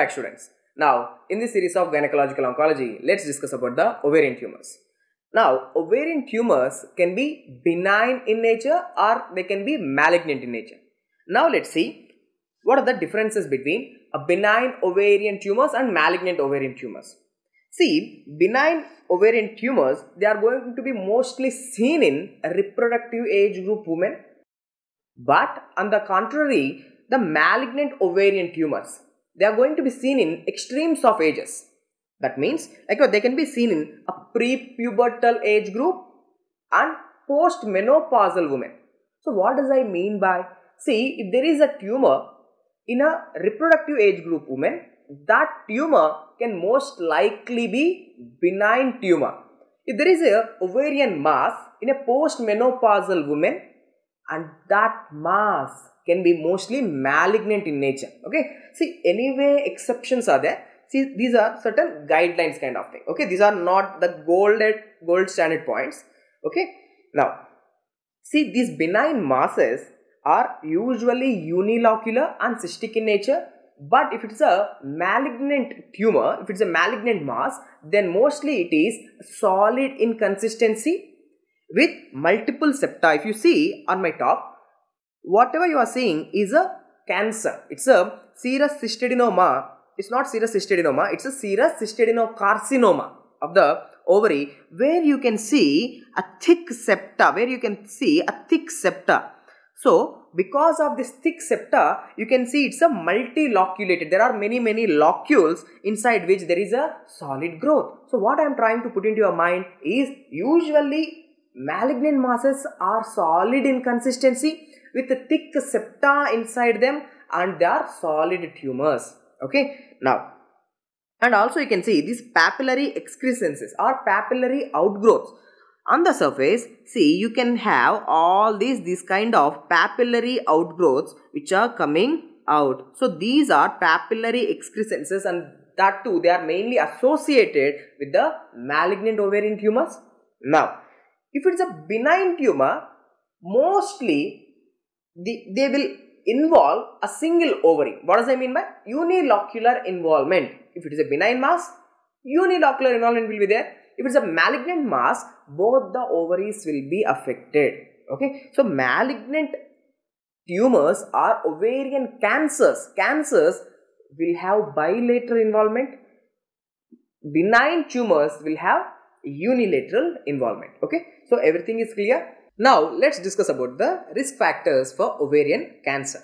Back students. Now, in this series of gynecological oncology, let's discuss about the ovarian tumors. Now, ovarian tumors can be benign in nature or they can be malignant in nature. Now, let's see what are the differences between a benign ovarian tumors and malignant ovarian tumors. See, benign ovarian tumors, they are going to be mostly seen in reproductive age group women. But on the contrary, the malignant ovarian tumors, they are going to be seen in extremes of ages. That means like they can be seen in a prepubertal age group and postmenopausal women. So what does I mean by? See, if there is a tumor in a reproductive age group woman, that tumor can most likely be benign tumor. If there is a ovarian mass in a postmenopausal woman and that mass can be mostly malignant in nature. Okay. See, anyway, exceptions are there. See, these are certain guidelines kind of thing. Okay. These are not the gold gold standard points. Okay. Now, see these benign masses are usually unilocular and cystic in nature but if it's a malignant tumor if it's a malignant mass then mostly it is solid in consistency with multiple septa. If you see on my top whatever you are seeing is a cancer. It's a serous cystadenoma it's not serous cystadenoma it's a serous cystadenocarcinoma of the ovary where you can see a thick septa where you can see a thick septa. So, because of this thick septa, you can see it's a multiloculated. There are many, many locules inside which there is a solid growth. So, what I am trying to put into your mind is usually malignant masses are solid in consistency with a thick septa inside them and they are solid tumors. Okay. Now, and also you can see these papillary excrescences or papillary outgrowths on the surface see you can have all these these kind of papillary outgrowths which are coming out so these are papillary excrescences and that too they are mainly associated with the malignant ovarian tumors now if it's a benign tumor mostly the, they will involve a single ovary what does i mean by unilocular involvement if it is a benign mass unilocular involvement will be there if it's a malignant mass, both the ovaries will be affected. Okay. So, malignant tumors are ovarian cancers. Cancers will have bilateral involvement. Benign tumors will have unilateral involvement. Okay. So, everything is clear. Now, let's discuss about the risk factors for ovarian cancer.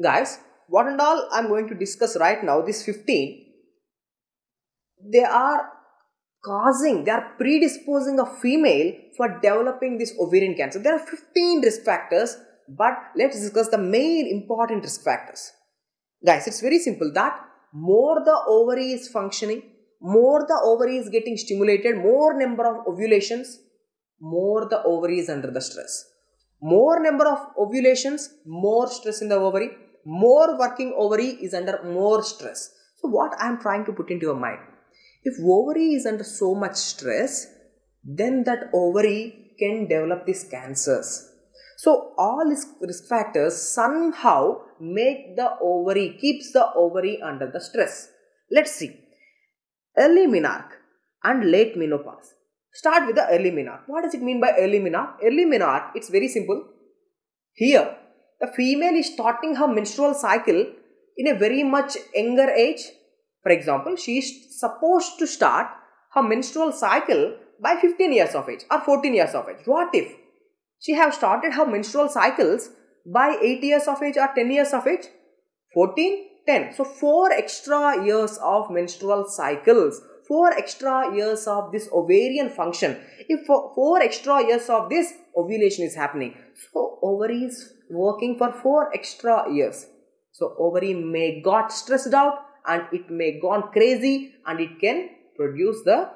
Guys, what and all I'm going to discuss right now, this 15, they are causing, they are predisposing a female for developing this ovarian cancer. There are 15 risk factors, but let's discuss the main important risk factors. Guys, it's very simple that more the ovary is functioning, more the ovary is getting stimulated, more number of ovulations, more the ovary is under the stress. More number of ovulations, more stress in the ovary, more working ovary is under more stress. So what I am trying to put into your mind, if ovary is under so much stress, then that ovary can develop these cancers. So all these risk factors somehow make the ovary, keeps the ovary under the stress. Let's see. Early menarche and late menopause. Start with the early menarche. What does it mean by early menarche? Early menarche, it's very simple. Here, the female is starting her menstrual cycle in a very much younger age for example, she is supposed to start her menstrual cycle by 15 years of age or 14 years of age. What if she have started her menstrual cycles by 8 years of age or 10 years of age? 14, 10. So 4 extra years of menstrual cycles. 4 extra years of this ovarian function. If for 4 extra years of this ovulation is happening. So ovary is working for 4 extra years. So ovary may got stressed out and it may gone crazy and it can produce the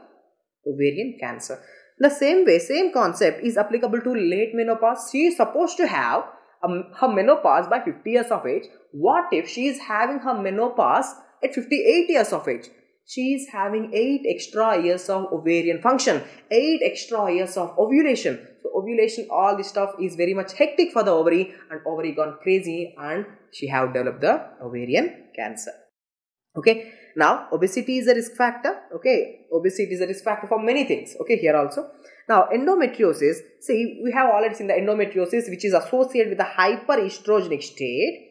ovarian cancer. The same way, same concept is applicable to late menopause. She is supposed to have um, her menopause by 50 years of age. What if she is having her menopause at 58 years of age? She is having 8 extra years of ovarian function, 8 extra years of ovulation. So ovulation, all this stuff is very much hectic for the ovary and ovary gone crazy and she have developed the ovarian cancer. Okay, now obesity is a risk factor. Okay, obesity is a risk factor for many things. Okay, here also. Now, endometriosis, see, we have already seen the endometriosis which is associated with the hyperestrogenic state.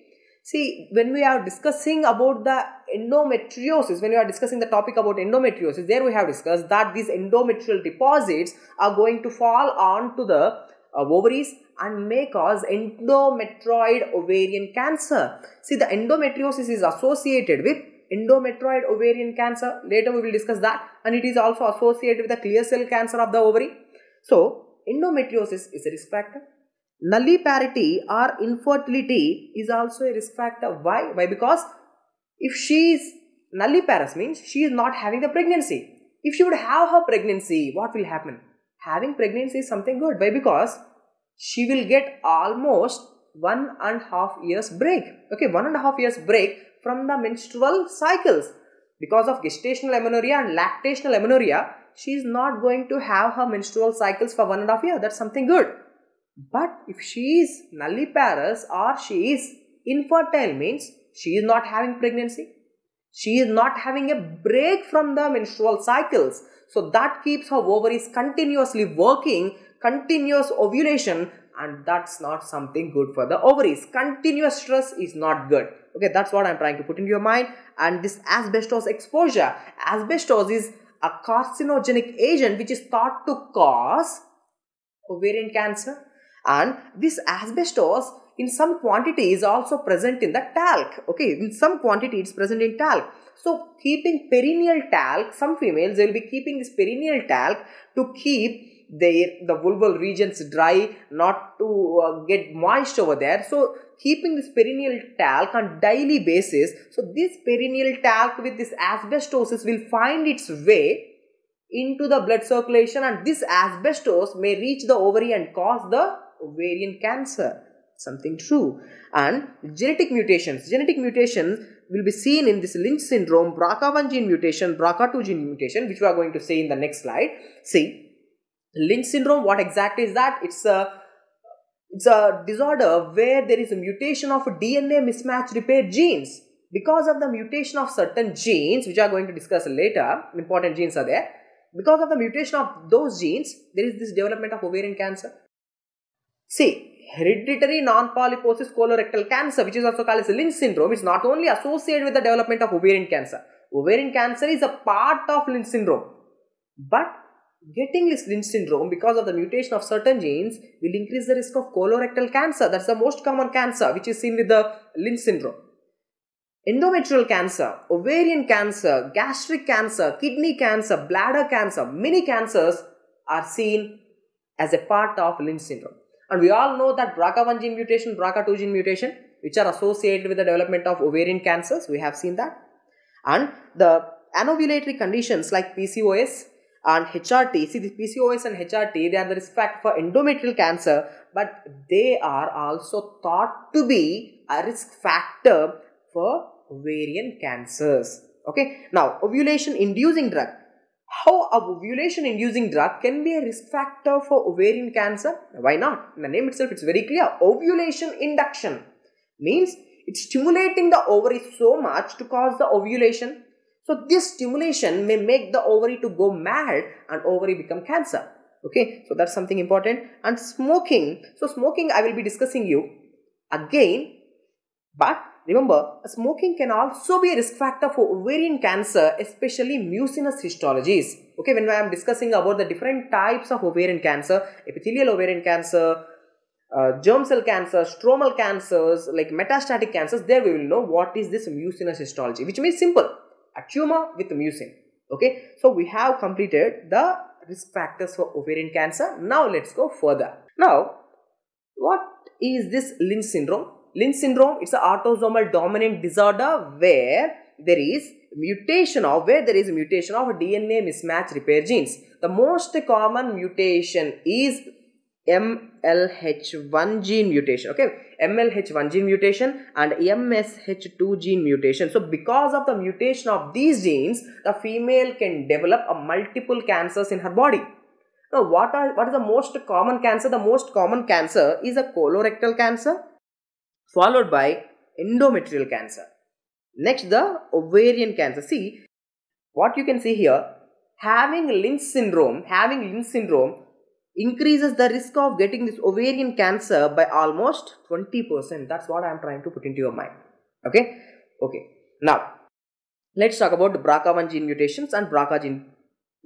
See, when we are discussing about the endometriosis, when we are discussing the topic about endometriosis, there we have discussed that these endometrial deposits are going to fall onto the uh, ovaries and may cause endometrioid ovarian cancer. See, the endometriosis is associated with endometrioid ovarian cancer. Later we will discuss that and it is also associated with the clear cell cancer of the ovary. So, endometriosis is a risk factor. Nulliparity or infertility is also a risk factor. Why? Why? Because if she is nulliparous means she is not having the pregnancy. If she would have her pregnancy, what will happen? Having pregnancy is something good. Why? Because she will get almost one and a half years break. Okay, one and a half years break from the menstrual cycles. Because of gestational amenorrhea and lactational amenorrhea, she is not going to have her menstrual cycles for one and a half year. That's something good. But if she is nulliparous or she is infertile means she is not having pregnancy. She is not having a break from the menstrual cycles. So that keeps her ovaries continuously working, continuous ovulation and that's not something good for the ovaries. Continuous stress is not good. Okay, that's what I'm trying to put into your mind. And this asbestos exposure, asbestos is a carcinogenic agent which is thought to cause ovarian cancer and this asbestos in some quantity is also present in the talc okay? In some quantity it's present in talc. So keeping perineal talc some females they will be keeping this perineal talc to keep their the vulval regions dry not to uh, get moist over there. So keeping this perineal talc on daily basis so this perineal talc with this asbestosis will find its way into the blood circulation and this asbestos may reach the ovary and cause the ovarian cancer. Something true. And genetic mutations. Genetic mutations will be seen in this Lynch syndrome, BRCA1 gene mutation, BRCA2 gene mutation, which we are going to see in the next slide. See, Lynch syndrome, what exactly is that? It's a it's a disorder where there is a mutation of DNA mismatch repair genes. Because of the mutation of certain genes, which are going to discuss later, important genes are there. Because of the mutation of those genes, there is this development of ovarian cancer. See, hereditary non-polyposis colorectal cancer, which is also called as Lynch syndrome, is not only associated with the development of ovarian cancer. Ovarian cancer is a part of Lynch syndrome. But getting this Lynch syndrome because of the mutation of certain genes will increase the risk of colorectal cancer. That's the most common cancer which is seen with the Lynch syndrome. Endometrial cancer, ovarian cancer, gastric cancer, kidney cancer, bladder cancer, many cancers are seen as a part of Lynch syndrome. And we all know that BRCA1 gene mutation, BRCA2 gene mutation, which are associated with the development of ovarian cancers. We have seen that. And the anovulatory conditions like PCOS and HRT, see the PCOS and HRT, they are the risk factor for endometrial cancer, but they are also thought to be a risk factor for ovarian cancers. Okay, now ovulation inducing drug how ovulation inducing drug can be a risk factor for ovarian cancer? Why not? In the name itself, it's very clear. Ovulation induction means it's stimulating the ovary so much to cause the ovulation. So this stimulation may make the ovary to go mad and ovary become cancer. Okay, so that's something important. And smoking. So smoking, I will be discussing you again, but Remember, smoking can also be a risk factor for ovarian cancer, especially mucinous histologies. Okay, when I am discussing about the different types of ovarian cancer, epithelial ovarian cancer, uh, germ cell cancer, stromal cancers, like metastatic cancers, there we will know what is this mucinous histology, which means simple, a tumor with mucin. Okay, so we have completed the risk factors for ovarian cancer. Now let's go further. Now, what is this Lynch syndrome? Lynch syndrome, it's an autosomal dominant disorder where there is mutation of where there is a mutation of DNA mismatch repair genes. The most common mutation is MLH1 gene mutation. Okay, MLH1 gene mutation and MSH2 gene mutation. So, because of the mutation of these genes, the female can develop a multiple cancers in her body. Now, what are what is the most common cancer? The most common cancer is a colorectal cancer followed by endometrial cancer. Next, the ovarian cancer. See, what you can see here, having Lynch syndrome, having Lynch syndrome increases the risk of getting this ovarian cancer by almost 20%. That's what I am trying to put into your mind. Okay? Okay. Now, let's talk about the BRCA1 gene mutations and BRCA gene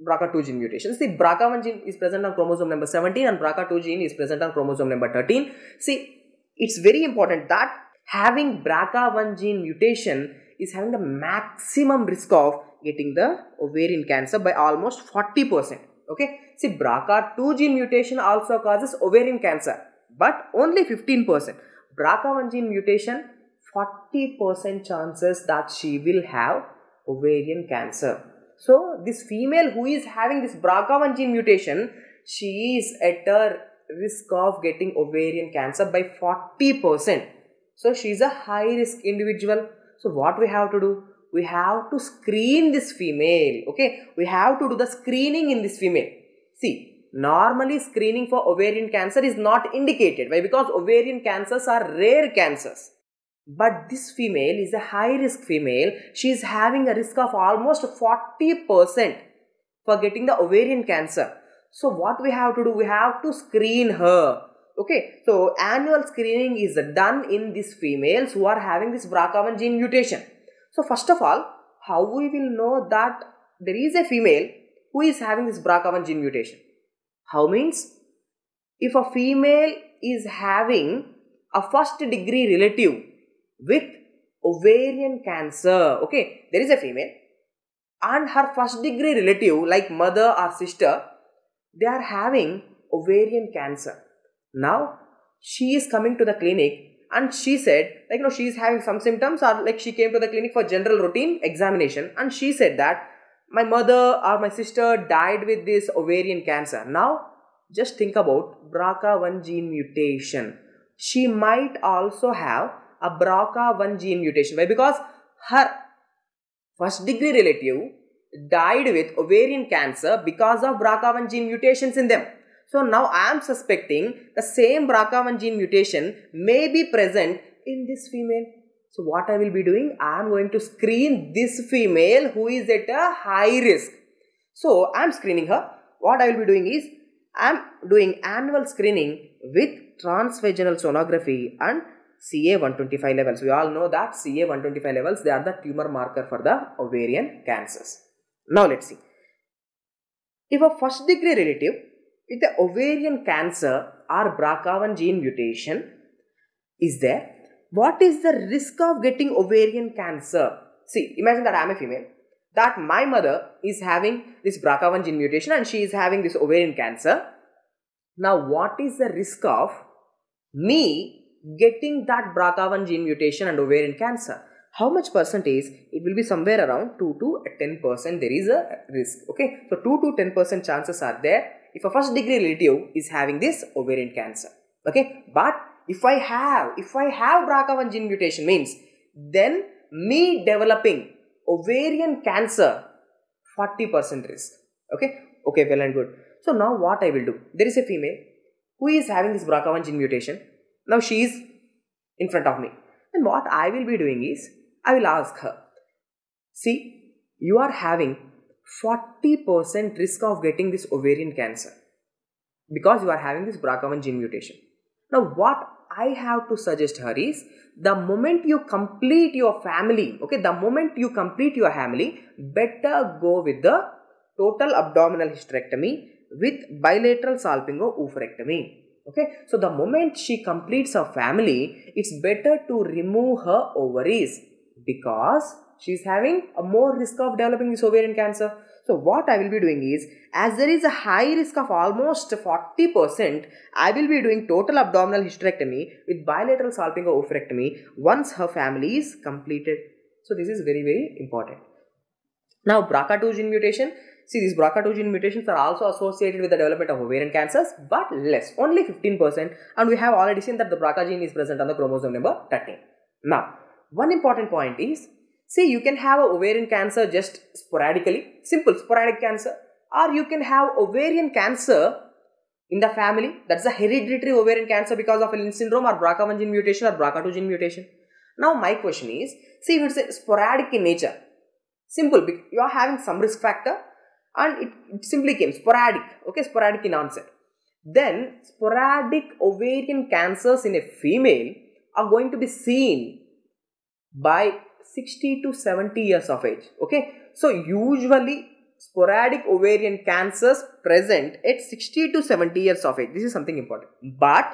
BRCA2 gene mutations. See, BRCA1 gene is present on chromosome number 17 and BRCA2 gene is present on chromosome number 13. See, it's very important that having BRCA1 gene mutation is having the maximum risk of getting the ovarian cancer by almost 40%. Okay, see, BRCA2 gene mutation also causes ovarian cancer, but only 15%. BRCA1 gene mutation, 40% chances that she will have ovarian cancer. So, this female who is having this BRCA1 gene mutation, she is at a risk of getting ovarian cancer by 40%. So, she is a high risk individual. So, what we have to do? We have to screen this female. Okay, we have to do the screening in this female. See, normally screening for ovarian cancer is not indicated. Why? Because ovarian cancers are rare cancers. But this female is a high risk female. She is having a risk of almost 40% for getting the ovarian cancer. So what we have to do? We have to screen her. Okay. So annual screening is done in these females who are having this BRCA1 gene mutation. So first of all, how we will know that there is a female who is having this BRCA1 gene mutation? How means? If a female is having a first degree relative with ovarian cancer, okay, there is a female and her first degree relative like mother or sister, they are having ovarian cancer. Now, she is coming to the clinic and she said like you know she is having some symptoms or like she came to the clinic for general routine examination and she said that my mother or my sister died with this ovarian cancer. Now just think about brca1 gene mutation. She might also have a brca1 gene mutation. Why? Because her first degree relative died with ovarian cancer because of brca1 gene mutations in them so now I am suspecting the same BRCA1 gene mutation may be present in this female. So what I will be doing? I am going to screen this female who is at a high risk. So I am screening her. What I will be doing is I am doing annual screening with transvaginal sonography and CA125 levels. We all know that CA125 levels they are the tumor marker for the ovarian cancers. Now let's see. If a first degree relative with the ovarian cancer or BRCA1 gene mutation is there, what is the risk of getting ovarian cancer? See, imagine that I am a female, that my mother is having this BRCA1 gene mutation and she is having this ovarian cancer. Now, what is the risk of me getting that BRCA1 gene mutation and ovarian cancer? How much percentage? It will be somewhere around 2 to 10% there is a risk. Okay, so 2 to 10% chances are there if a first degree relative is having this ovarian cancer. Okay, but if I have, if I have BRCA1 gene mutation means then me developing ovarian cancer 40% risk. Okay, okay, well and good. So now what I will do? There is a female who is having this BRCA1 gene mutation. Now she is in front of me. And what I will be doing is, I will ask her, see, you are having 40% risk of getting this ovarian cancer because you are having this BRCA1 gene mutation. Now, what I have to suggest her is the moment you complete your family, okay, the moment you complete your family, better go with the total abdominal hysterectomy with bilateral salpingo oophorectomy. Okay, so the moment she completes her family, it's better to remove her ovaries because she is having a more risk of developing this ovarian cancer. So what I will be doing is, as there is a high risk of almost 40%, I will be doing total abdominal hysterectomy with bilateral salpingo oophorectomy once her family is completed. So this is very very important. Now BRCA2 gene mutation, see these BRCA2 gene mutations are also associated with the development of ovarian cancers but less, only 15% and we have already seen that the BRCA gene is present on the chromosome number 13. Now, one important point is See, you can have a ovarian cancer just sporadically, simple sporadic cancer, or you can have ovarian cancer in the family. That's a hereditary ovarian cancer because of a Lynch syndrome or BRCA1 gene mutation or BRCA2 gene mutation. Now my question is, see if it's a sporadic in nature, simple, you are having some risk factor and it, it simply came sporadic, okay, sporadic in onset. Then sporadic ovarian cancers in a female are going to be seen by 60 to 70 years of age, okay. So usually sporadic ovarian cancers present at 60 to 70 years of age. This is something important. But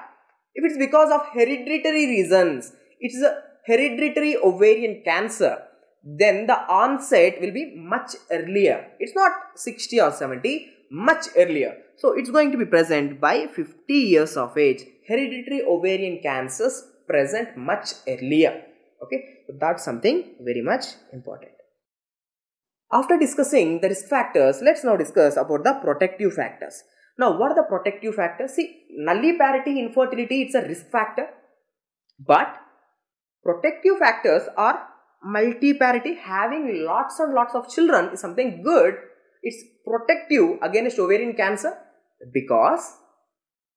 if it's because of hereditary reasons, it's a hereditary ovarian cancer, then the onset will be much earlier. It's not 60 or 70, much earlier. So it's going to be present by 50 years of age. Hereditary ovarian cancers present much earlier. Okay, so that's something very much important. After discussing the risk factors, let's now discuss about the protective factors. Now, what are the protective factors? See, nulliparity infertility, it's a risk factor. But protective factors are multiparity, having lots and lots of children is something good. It's protective against ovarian cancer because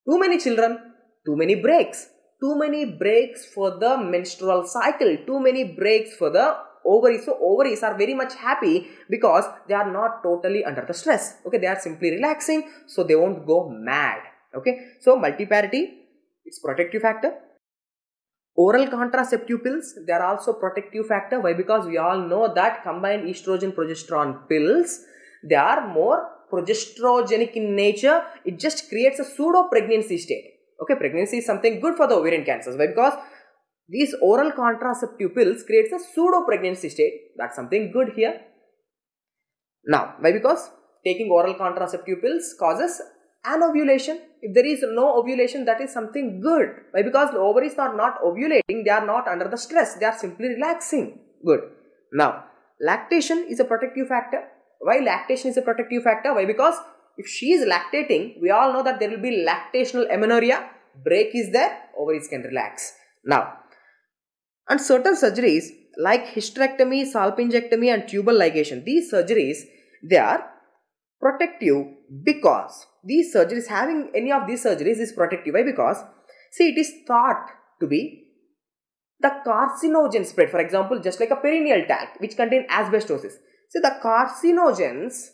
too many children, too many breaks, too many breaks for the menstrual cycle, too many breaks for the ovaries. So ovaries are very much happy because they are not totally under the stress. Okay, they are simply relaxing, so they won't go mad. Okay, so multiparity, it's protective factor. Oral contraceptive pills, they are also protective factor. Why? Because we all know that combined estrogen progesterone pills, they are more progesterogenic in nature. It just creates a pseudo pregnancy state. Okay, pregnancy is something good for the ovarian cancers. Why? Because these oral contraceptive pills creates a pseudo pregnancy state. That's something good here. Now, why? Because taking oral contraceptive pills causes an ovulation. If there is no ovulation, that is something good. Why? Because the ovaries are not ovulating, they are not under the stress, they are simply relaxing. Good. Now, lactation is a protective factor. Why lactation is a protective factor? Why? Because if she is lactating, we all know that there will be lactational amenorrhea. Break is there, ovaries can relax. Now, and certain surgeries like hysterectomy, salpingectomy and tubal ligation, these surgeries, they are protective because these surgeries, having any of these surgeries is protective. Why? Because, see, it is thought to be the carcinogen spread. For example, just like a perineal talc which contain asbestosis. See, the carcinogens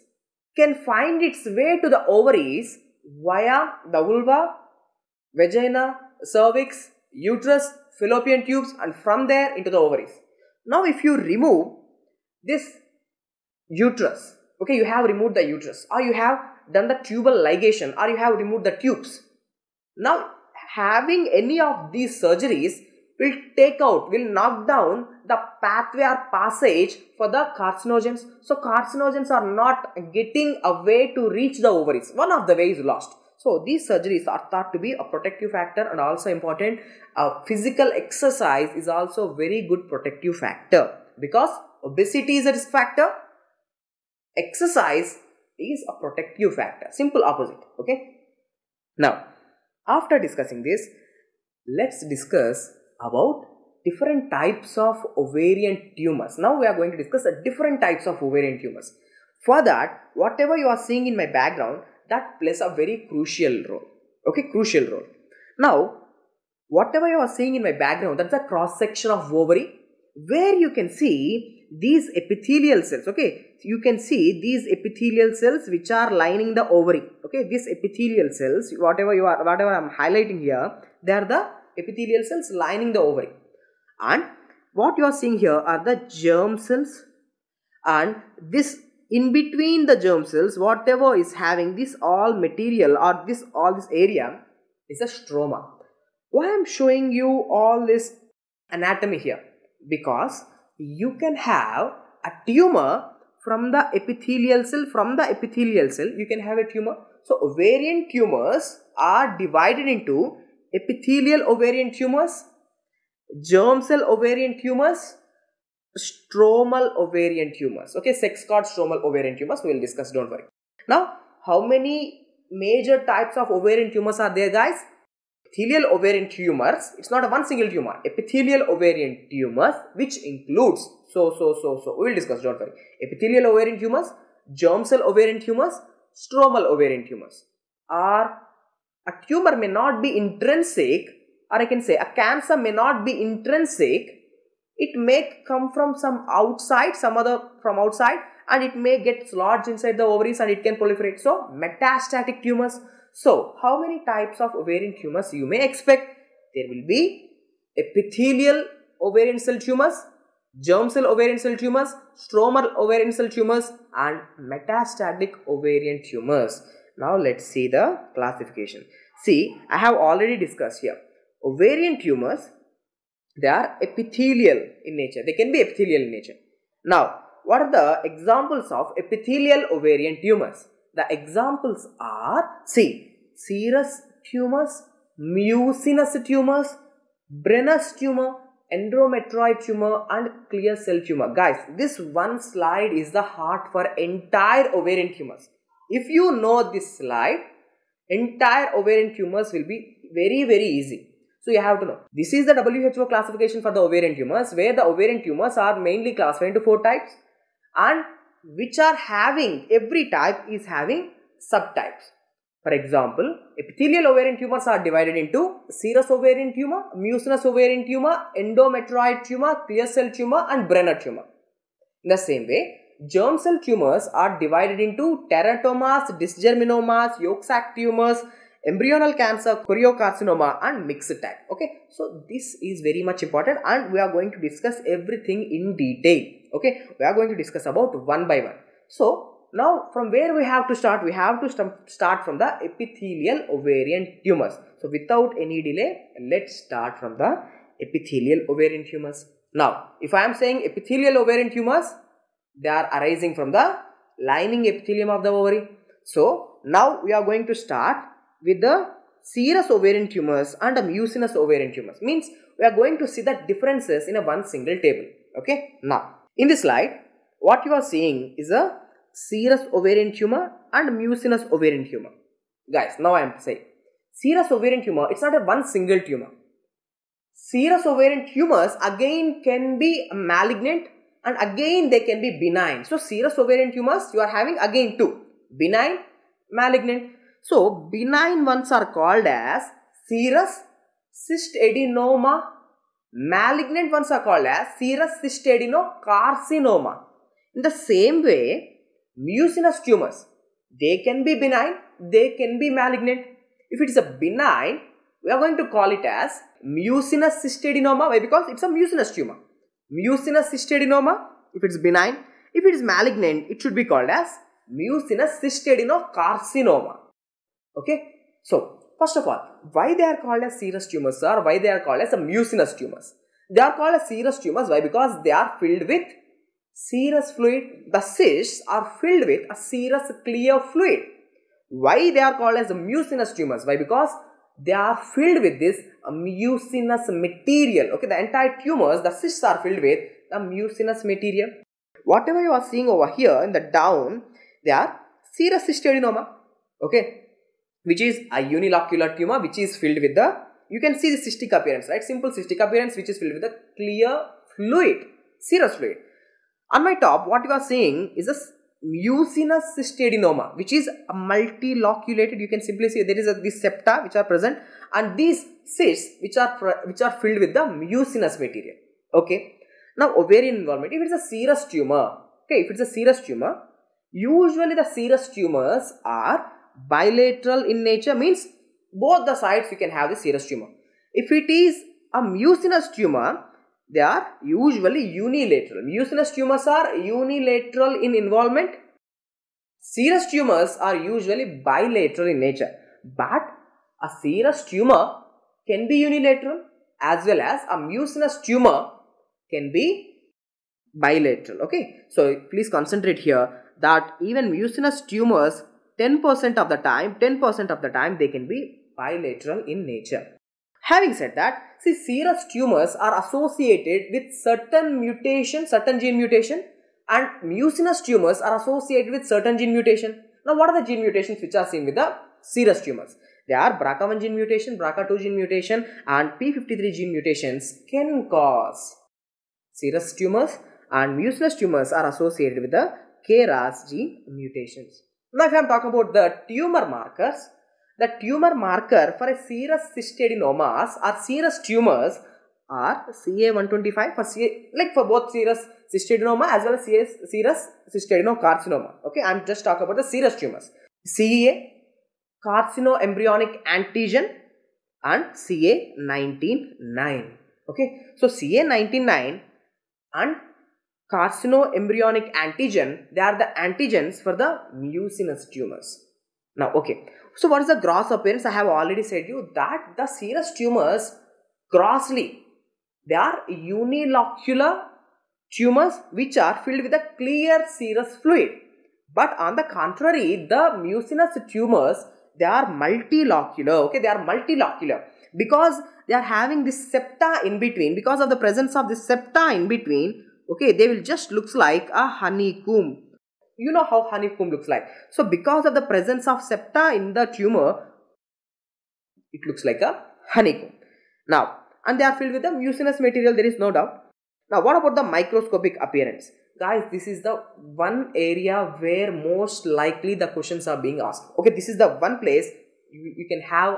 can find its way to the ovaries via the vulva, vagina, cervix, uterus, fallopian tubes and from there into the ovaries. Now if you remove this uterus, okay, you have removed the uterus or you have done the tubal ligation or you have removed the tubes. Now having any of these surgeries will take out, will knock down the pathway or passage for the carcinogens. So carcinogens are not getting a way to reach the ovaries. One of the ways lost. So these surgeries are thought to be a protective factor and also important. Physical exercise is also a very good protective factor because obesity is a risk factor. Exercise is a protective factor. Simple opposite. Okay. Now, after discussing this, let's discuss about different types of ovarian tumors. Now we are going to discuss the different types of ovarian tumors. For that, whatever you are seeing in my background, that plays a very crucial role. Okay, crucial role. Now, whatever you are seeing in my background, that's a cross section of ovary where you can see these epithelial cells. Okay, you can see these epithelial cells which are lining the ovary. Okay, these epithelial cells, whatever you are, whatever I'm highlighting here, they are the epithelial cells lining the ovary. And what you are seeing here are the germ cells. And this in between the germ cells whatever is having this all material or this all this area is a stroma. Why i'm showing you all this anatomy here? Because you can have a tumor from the epithelial cell from the epithelial cell you can have a tumor. So ovarian tumors are divided into epithelial ovarian tumors germ cell ovarian tumors stromal ovarian tumors. Okay, sex cord stromal ovarian tumors we will discuss, don't worry. Now, how many major types of ovarian tumors are there guys? Epithelial ovarian tumors, it's not one single tumor. Epithelial ovarian tumors which includes, so, so, so, so, we will discuss, don't worry. Epithelial ovarian tumors, germ cell ovarian tumors, stromal ovarian tumors. Are a tumor may not be intrinsic or I can say a cancer may not be intrinsic it may come from some outside, some other from outside, and it may get lodged inside the ovaries and it can proliferate. So, metastatic tumors. So, how many types of ovarian tumors you may expect? There will be epithelial ovarian cell tumors, germ cell ovarian cell tumors, stromal ovarian cell tumors, and metastatic ovarian tumors. Now, let's see the classification. See, I have already discussed here. Ovarian tumors, they are epithelial in nature. They can be epithelial in nature. Now, what are the examples of epithelial ovarian tumors? The examples are, see, serous tumors, mucinous tumors, Brenner's tumor, endometrioid tumor and clear cell tumor. Guys, this one slide is the heart for entire ovarian tumors. If you know this slide, entire ovarian tumors will be very very easy. So you have to know. This is the WHO classification for the ovarian tumors where the ovarian tumors are mainly classified into four types and which are having every type is having subtypes. For example, epithelial ovarian tumors are divided into serous ovarian tumor, mucinous ovarian tumor, endometrioid tumor, clear cell tumor and Brenner tumor. In the same way, germ cell tumors are divided into teratomas, dysgerminomas, yolk sac tumors, embryonal cancer, choriocarcinoma and mixed type. Okay, so this is very much important and we are going to discuss everything in detail. Okay, we are going to discuss about one by one. So, now from where we have to start? We have to st start from the epithelial ovarian tumors. So, without any delay, let's start from the epithelial ovarian tumors. Now, if I am saying epithelial ovarian tumors, they are arising from the lining epithelium of the ovary. So, now we are going to start with the serous ovarian tumors and the mucinous ovarian tumors. Means we are going to see the differences in a one single table. Okay. Now, in this slide, what you are seeing is a serous ovarian tumor and mucinous ovarian tumor. Guys, now I am saying serous ovarian tumor, it's not a one single tumor. Serous ovarian tumors again can be malignant and again they can be benign. So, serous ovarian tumors you are having again two benign, malignant. So, benign ones are called as serous cystadenoma. Malignant ones are called as serous cystadenocarcinoma. In the same way, mucinous tumors, they can be benign, they can be malignant. If it is a benign, we are going to call it as mucinous cystadenoma. Why? Because it's a mucinous tumor. Mucinous cystadenoma, if it's benign. If it is malignant, it should be called as mucinous cystadenocarcinoma. Okay. So, first of all, why they are called as serous tumors or why they are called as a mucinous tumors? They are called as serous tumors. Why? Because they are filled with serous fluid. The cysts are filled with a serous clear fluid. Why they are called as mucinous tumors? Why? Because they are filled with this uh, mucinous material. Okay, the entire tumors, the cysts are filled with the mucinous material. Whatever you are seeing over here in the down, they are serous cystadenoma. Okay, which is a unilocular tumor which is filled with the you can see the cystic appearance, right? Simple cystic appearance which is filled with a clear fluid, serous fluid. On my top, what you are seeing is a mucinous cystadenoma, which is a multiloculated. You can simply see there is a, these septa which are present, and these cysts which are which are filled with the mucinous material. Okay. Now, ovarian involvement. If it's a serous tumor, okay, if it's a serous tumor, usually the serous tumors are bilateral in nature. Means both the sides you can have the serous tumor. If it is a mucinous tumor, they are usually unilateral. Mucinous tumors are unilateral in involvement. Serous tumors are usually bilateral in nature. But a serous tumor can be unilateral as well as a mucinous tumor can be bilateral. Okay. So, please concentrate here that even mucinous tumors 10% of the time, 10% of the time they can be bilateral in nature. Having said that, see serous tumors are associated with certain mutation, certain gene mutation and mucinous tumors are associated with certain gene mutation. Now what are the gene mutations which are seen with the serous tumors? They are BRCA1 gene mutation, BRCA2 gene mutation and P53 gene mutations can cause serous tumors and mucinous tumors are associated with the KRAS gene mutations. Now if I am talking about the tumor markers, the tumor marker for a serous cystadenomas or serous tumors are CA125 for CA, like for both serous cystadenoma as well as serous, serous cystadenocarcinoma. Okay, I'm just talking about the serous tumors. CEA, carcinoembryonic antigen and CA199. Okay, so CA199 and carcinoembryonic antigen, they are the antigens for the mucinous tumors. Now, okay, so what is the gross appearance? I have already said you that the serous tumors grossly, they are unilocular tumors which are filled with a clear serous fluid. But on the contrary, the mucinous tumors, they are multilocular, okay, they are multilocular because they are having this septa in between because of the presence of this septa in between okay they will just looks like a honeycomb you know how honeycomb looks like. So because of the presence of septa in the tumor it looks like a honeycomb. Now and they are filled with the mucinous material there is no doubt. Now what about the microscopic appearance? Guys this is the one area where most likely the questions are being asked. Okay this is the one place you, you can have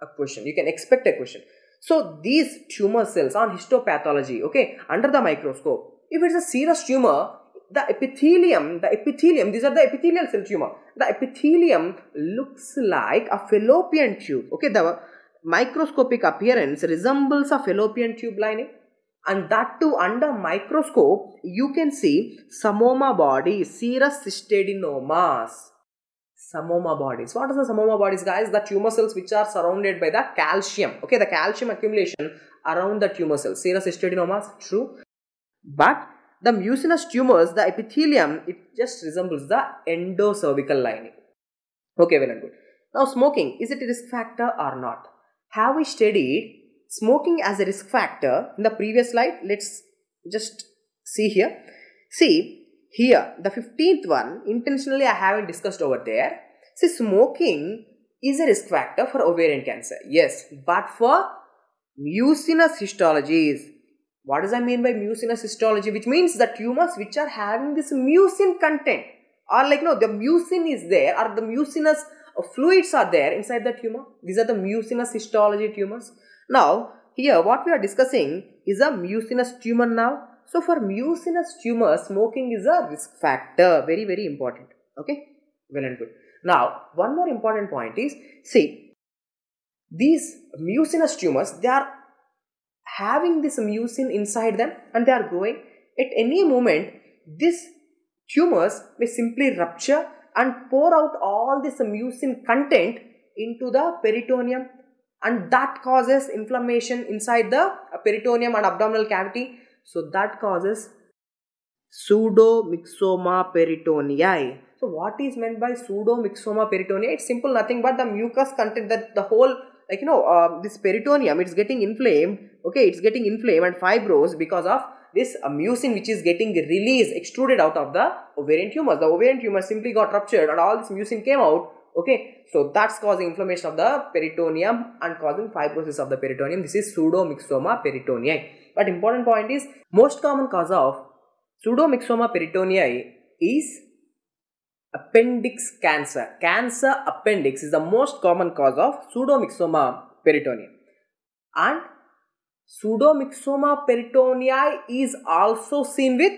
a question. You can expect a question. So these tumor cells on histopathology okay under the microscope if it's a serous tumor, the epithelium, the epithelium, these are the epithelial cell tumor. The epithelium looks like a fallopian tube. Okay, the microscopic appearance resembles a fallopian tube lining. And that too under microscope, you can see psammoma bodies, serous cystadenomas. Psammoma bodies. What are the psammoma bodies, guys? The tumor cells which are surrounded by the calcium. Okay, the calcium accumulation around the tumor cells. Serous cystadenomas, true. But the mucinous tumors, the epithelium, it just resembles the endocervical lining. Okay, well and good. Now, smoking, is it a risk factor or not? Have we studied smoking as a risk factor in the previous slide? Let's just see here. See, here, the 15th one, intentionally I haven't discussed over there. See, smoking is a risk factor for ovarian cancer. Yes, but for mucinous histologies, what does I mean by mucinous histology? Which means the tumors which are having this mucin content or like no, the mucin is there or the mucinous uh, fluids are there inside the tumor. These are the mucinous histology tumors. Now, here what we are discussing is a mucinous tumor now. So, for mucinous tumor, smoking is a risk factor. Very, very important. Okay, well and good. Now, one more important point is, see, these mucinous tumors, they are having this mucin inside them and they are growing. At any moment, these tumors may simply rupture and pour out all this mucin content into the peritoneum and that causes inflammation inside the peritoneum and abdominal cavity. So that causes pseudomyxoma peritonei. So what is meant by pseudomyxoma peritonei? It's simple nothing but the mucus content that the whole like you know uh, this peritoneum it's getting inflamed okay it's getting inflamed and fibrous because of this mucin which is getting released extruded out of the ovarian tumors. The ovarian tumor simply got ruptured and all this mucin came out okay. So that's causing inflammation of the peritoneum and causing fibrosis of the peritoneum. This is pseudomyxoma peritonei but important point is most common cause of pseudomyxoma peritonei is appendix cancer. Cancer appendix is the most common cause of pseudomyxoma peritonei. And pseudomyxoma peritonei is also seen with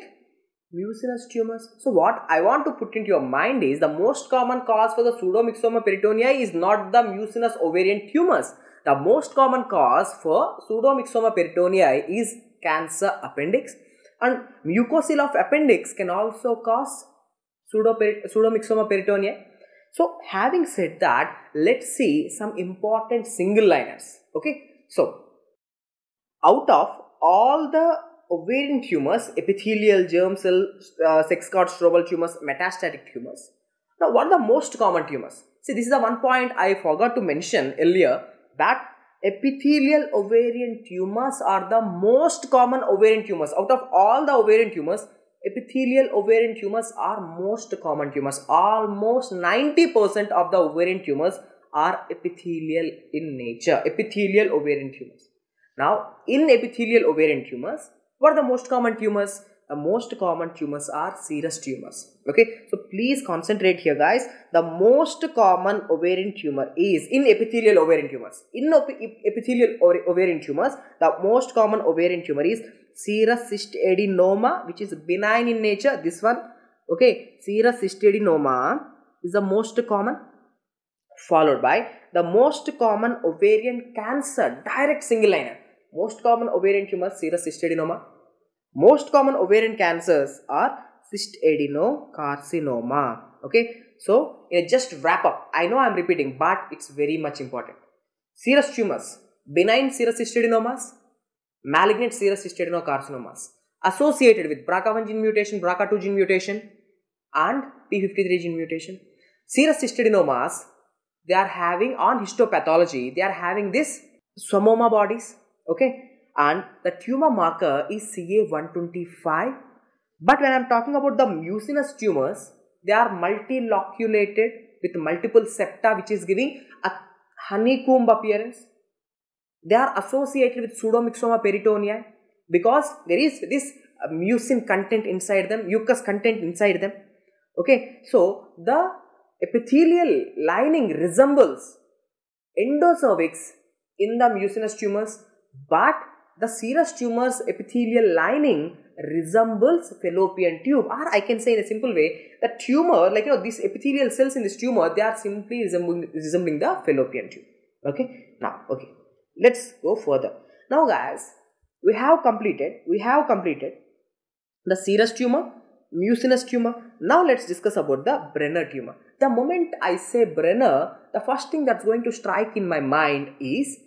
mucinous tumors. So what I want to put into your mind is the most common cause for the pseudomyxoma peritonei is not the mucinous ovarian tumors. The most common cause for pseudomyxoma peritonei is cancer appendix and mucocele of appendix can also cause pseudomyxoma peritonei. So having said that, let's see some important single liners. Okay. So out of all the ovarian tumors, epithelial, germ cell, uh, sex cord stromal tumors, metastatic tumors. Now what are the most common tumors? See this is the one point I forgot to mention earlier that epithelial ovarian tumors are the most common ovarian tumors. Out of all the ovarian tumors, epithelial ovarian tumors are most common tumors. Almost 90% of the ovarian tumors are epithelial in nature. Epithelial ovarian tumors. Now, in epithelial ovarian tumors, what are the most common tumors? the most common tumors are serous tumors okay so please concentrate here guys the most common ovarian tumor is in epithelial ovarian tumors in epithelial ovarian tumors the most common ovarian tumor is serous cyst adenoma which is benign in nature this one okay? Serous cyst adenoma is the most common followed by the most common ovarian cancer direct single liner. Most common ovarian tumors serous cyst adenoma most common ovarian cancers are cyst adenocarcinoma okay? So just wrap up i know i'm repeating but it's very much important. Serous tumors benign serous cyst adenomas malignant serous cyst adenocarcinomas associated with BRCA1 gene mutation BRCA2 gene mutation and p53 gene mutation. Serous cyst adenomas they are having on histopathology they are having this psammoma bodies okay? And the tumor marker is CA125 but when I'm talking about the mucinous tumors they are multiloculated with multiple septa which is giving a honeycomb appearance they are associated with pseudomyxoma peritonei because there is this uh, mucin content inside them mucus content inside them. Okay? So the epithelial lining resembles endocervix in the mucinous tumors but the serous tumors epithelial lining resembles fallopian tube. Or i can say in a simple way the tumor like you know these epithelial cells in this tumor they are simply resembling, resembling the fallopian tube. Okay? Now okay let's go further. Now guys we have completed we have completed the serous tumor mucinous tumor. Now let's discuss about the brenner tumor. The moment i say brenner the first thing that's going to strike in my mind is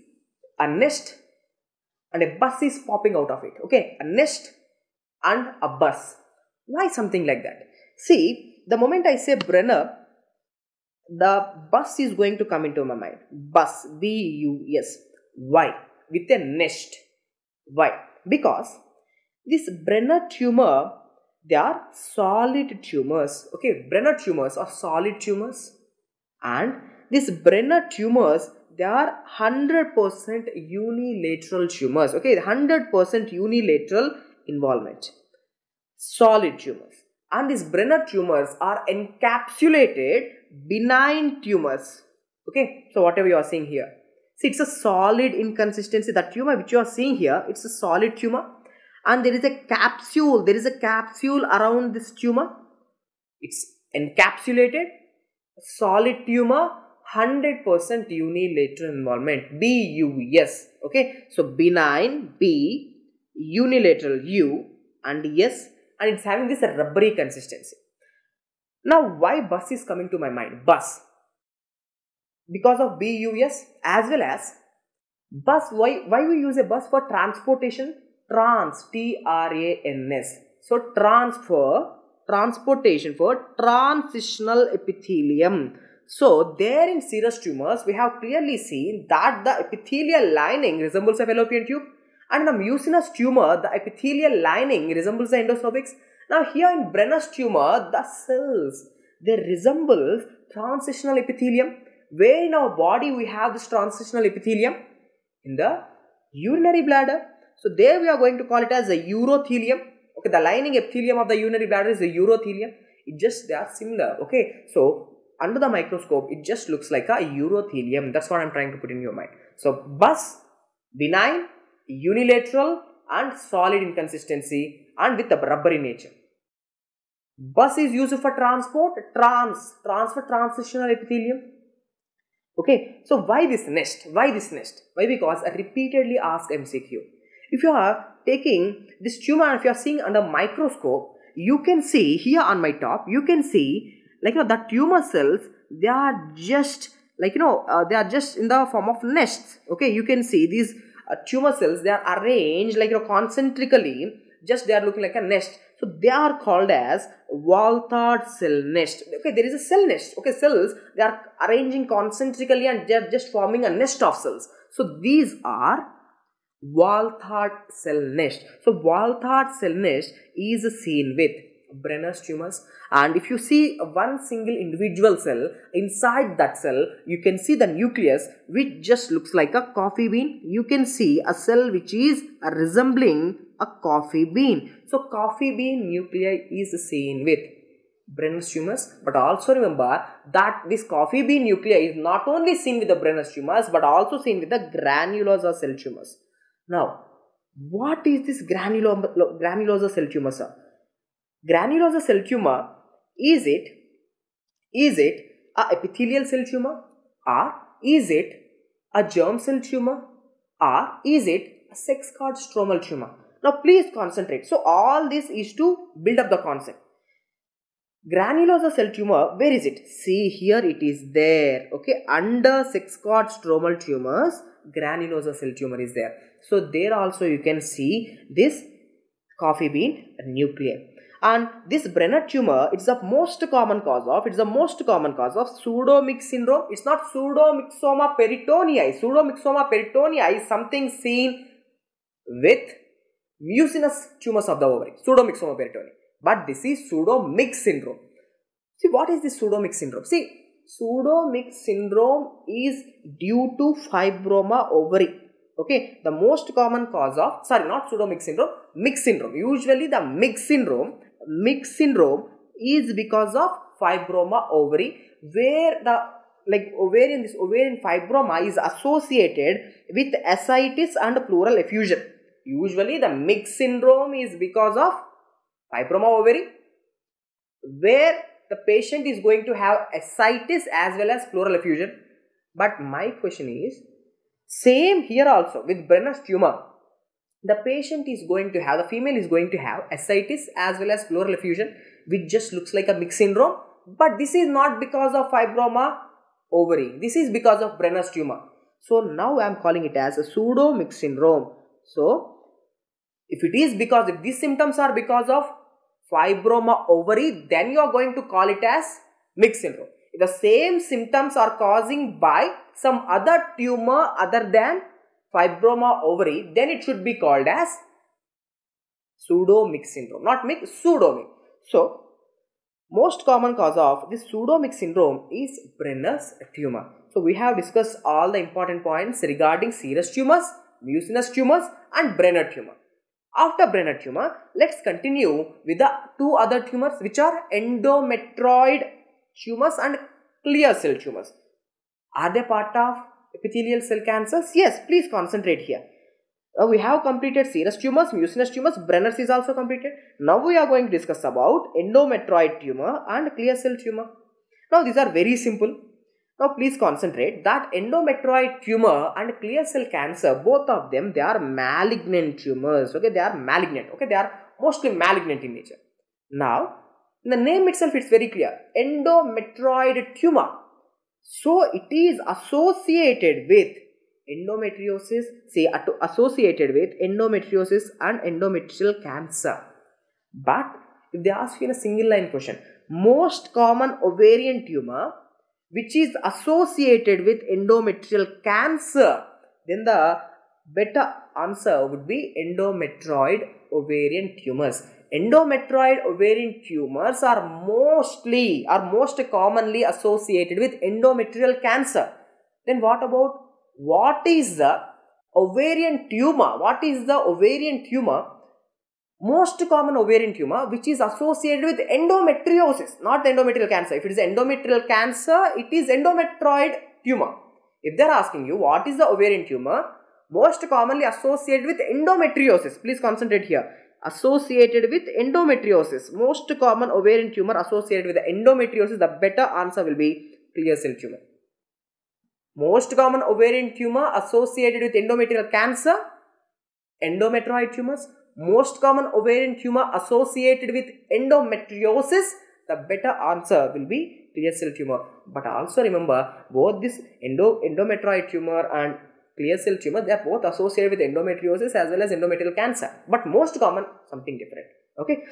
a nest and a bus is popping out of it okay? A nest and a bus. Why something like that? See the moment i say brenner the bus is going to come into my mind. Bus b u s why with a nest why because this brenner tumor they are solid tumors. Okay brenner tumors are solid tumors. And these brenner tumors they are 100% unilateral tumors. Okay 100% unilateral involvement. Solid tumors. And these brenner tumors are encapsulated benign tumors. Okay so whatever you are seeing here see it's a solid inconsistency. That tumor which you are seeing here it's a solid tumor. And there is a capsule there is a capsule around this tumor. It's encapsulated. Solid tumor 100% unilateral involvement. BUS okay? So benign B unilateral U and yes and it's having this rubbery consistency. Now why bus is coming to my mind? Bus because of BUS as well as bus why why we use a bus for transportation? Trans T R A N S. So transfer transportation for transitional epithelium. So there in serous tumors we have clearly seen that the epithelial lining resembles a fallopian tube and the mucinous tumor the epithelial lining resembles the endocervix now here in Brenner's tumor the cells they resemble transitional epithelium where in our body we have this transitional epithelium? In the urinary bladder. So there we are going to call it as a urothelium. Okay the lining epithelium of the urinary bladder is the urothelium. It just they are similar okay? So under the microscope it just looks like a urothelium. That's what i'm trying to put in your mind. So bus benign unilateral and solid inconsistency and with a rubbery nature. Bus is used for transport. Trans transfer transitional epithelium okay? So why this nest? Why this nest? Why? Because i repeatedly asked mcq if you are taking this tumor if you are seeing under microscope you can see here on my top you can see like you know the tumor cells they are just like you know uh, they are just in the form of nests. Okay? You can see these uh, tumor cells they are arranged like you know concentrically just they are looking like a nest so they are called as Walthard cell nest. Okay there is a cell nest. Okay cells they are arranging concentrically and they are just forming a nest of cells. So these are Walthard cell nest. So Walthard cell nest is seen with Brenner's tumors. And if you see one single individual cell, inside that cell, you can see the nucleus which just looks like a coffee bean. You can see a cell which is resembling a coffee bean. So coffee bean nuclei is seen with Brenner's tumors. But also remember that this coffee bean nuclei is not only seen with the Brenner's tumors but also seen with the granulosa cell tumors. Now, what is this granulo- granulosa cell tumor, sir? Granulosa cell tumor, is it, is it a epithelial cell tumor or is it a germ cell tumor or is it a sex cord stromal tumor? Now please concentrate. So all this is to build up the concept. Granulosa cell tumor, where is it? See here it is there. Okay, under sex cord stromal tumors, granulosa cell tumor is there. So there also you can see this coffee bean nuclei. And this Brenner tumor, it's the most common cause of, it's the most common cause of pseudo-Meigs syndrome. It's not pseudomyxoma peritonei. Pseudomyxoma peritonei is something seen with mucinous tumors of the ovary, pseudomyxoma peritonei. But this is pseudo-Meigs syndrome. See, what is this pseudo-Meigs syndrome? See, pseudo-Meigs syndrome is due to fibroma ovary okay the most common cause of sorry not pseudo-Meigs syndrome Meigs syndrome usually the Meigs syndrome Meigs syndrome is because of fibroma ovary where the like ovarian this ovarian fibroma is associated with ascites and pleural effusion. Usually the Meigs syndrome is because of fibroma ovary where the patient is going to have ascites as well as pleural effusion. But my question is same here also with Brenner's tumor the patient is going to have, the female is going to have ascites as well as pleural effusion which just looks like a Meigs syndrome. But this is not because of fibroma ovary. This is because of Brenner's tumor. So now I am calling it as a pseudo Meigs syndrome. So if it is because, if these symptoms are because of fibroma ovary, then you are going to call it as Meigs syndrome. The same symptoms are causing by some other tumor other than fibroma ovary, then it should be called as pseudo-Meigs syndrome, not Meigs, pseudo-Meigs. So, most common cause of this pseudo-Meigs syndrome is Brenner's tumor. So, we have discussed all the important points regarding serous tumors, mucinous tumors and Brenner tumor. After Brenner tumor, let's continue with the two other tumors which are endometrioid tumors and clear cell tumors. Are they part of epithelial cell cancers? Yes, please concentrate here. We have completed serous tumors, mucinous tumors, Brenner's is also completed. Now we are going to discuss about endometrioid tumor and clear cell tumor. Now these are very simple. Now please concentrate that endometrioid tumor and clear cell cancer, both of them, they are malignant tumors. Okay, they are malignant. Okay, they are mostly malignant in nature. Now, in the name itself, it's very clear. Endometrioid tumor so it is associated with endometriosis, say associated with endometriosis and endometrial cancer. But if they ask you in a single line question, most common ovarian tumor which is associated with endometrial cancer, then the better answer would be endometrioid ovarian tumors endometrioid ovarian tumors are mostly are most commonly associated with endometrial cancer. Then what about what is the ovarian tumor? What is the ovarian tumor? Most common ovarian tumor which is associated with endometriosis not endometrial cancer. If it is endometrial cancer it is endometrioid tumor. If they are asking you what is the ovarian tumor most commonly associated with endometriosis. Please concentrate here associated with endometriosis. Most common ovarian tumor associated with endometriosis, the better answer will be clear cell tumor. Most common ovarian tumor associated with endometrial cancer, endometrioid tumors. Most common ovarian tumor associated with endometriosis, the better answer will be clear cell tumor. But also remember both this endo, endometrioid tumor and clear cell tumor, they are both associated with endometriosis as well as endometrial cancer. But most common, something different. Okay.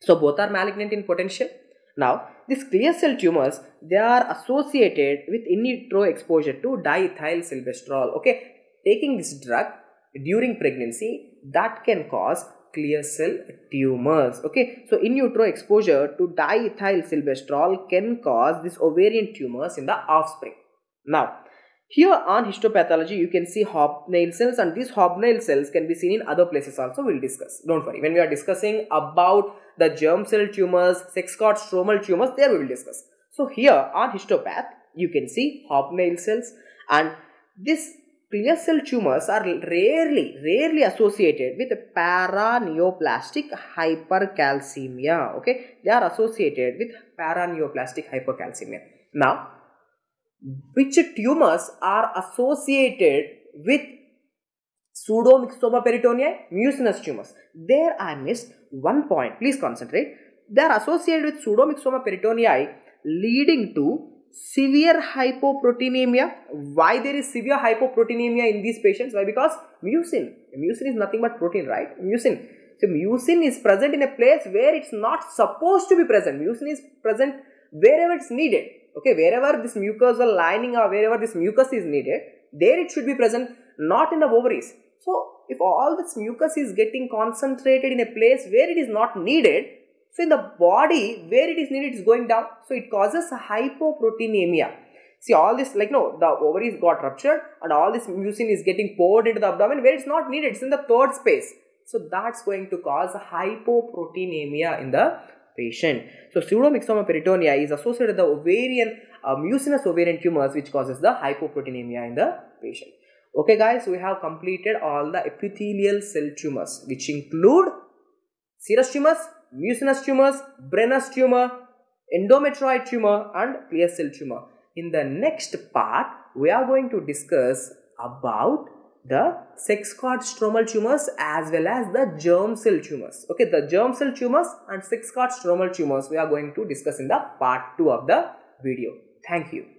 So both are malignant in potential. Now, these clear cell tumors, they are associated with in vitro exposure to diethyl diethylstilbestrol. Okay. Taking this drug during pregnancy, that can cause clear cell tumors okay so in utero exposure to diethyl silvestrol can cause these ovarian tumors in the offspring now here on histopathology you can see hobnail cells and these hobnail cells can be seen in other places also we'll discuss don't worry when we are discussing about the germ cell tumors sex cord stromal tumors there we will discuss so here on histopath you can see hobnail cells and this clear cell tumors are rarely, rarely associated with paraneoplastic hypercalcemia. Okay, they are associated with paraneoplastic hypercalcemia. Now, which tumors are associated with pseudomyxoma peritonei, mucinous tumors? There I missed one point. Please concentrate. They are associated with pseudomyxoma peritonei leading to severe hypoproteinemia. Why there is severe hypoproteinemia in these patients? Why? Because mucin. Mucin is nothing but protein, right? Mucin. So mucin is present in a place where it's not supposed to be present. Mucin is present wherever it's needed. Okay, wherever this mucosal lining or wherever this mucus is needed, there it should be present, not in the ovaries. So if all this mucus is getting concentrated in a place where it is not needed, so in the body where it is needed it is going down. So it causes hypoproteinemia. See all this like no the ovaries got ruptured and all this mucin is getting poured into the abdomen where it's not needed. It's in the third space. So that's going to cause hypoproteinemia in the patient. So pseudomyxoma peritonei is associated with the ovarian uh, mucinous ovarian tumors which causes the hypoproteinemia in the patient. Okay guys, we have completed all the epithelial cell tumors which include serous tumors, mucinous tumors, Brenner's tumor, endometrioid tumor and clear cell tumor. In the next part, we are going to discuss about the sex cord stromal tumors as well as the germ cell tumors. Okay, the germ cell tumors and sex cord stromal tumors we are going to discuss in the part 2 of the video. Thank you.